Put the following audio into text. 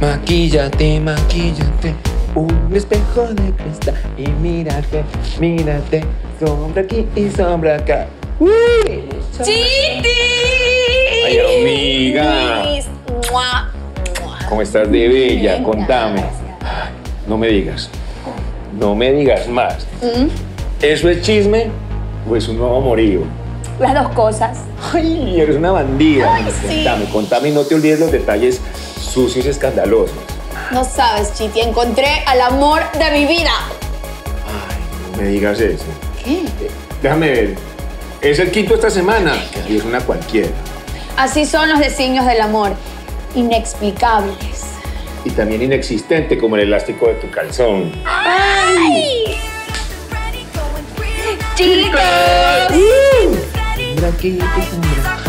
Maquíllate, maquíllate. Un espejo de cristal y mírate, mírate. Sombra aquí y sombra acá. Uy, ¡Chiti! Ay, amiga. Mua, mua. ¿Cómo estás de bella? Bien, Contame. Ay, No me digas. No me digas más. Mm, ¿Eso es chisme o es un nuevo amorío? Las dos cosas. Ay, eres una bandida. Ay, sí. Contame, contame y no te olvides los detalles sucios y escandalosos. No sabes, Chiti, encontré al amor de mi vida. Ay, no me digas eso. ¿Qué? Déjame ver. Es el quinto esta semana y es una cualquiera. Así son los designios del amor. Inexplicables. Y también inexistente como el elástico de tu calzón. ¡Ay! ¡Chicos! Sombra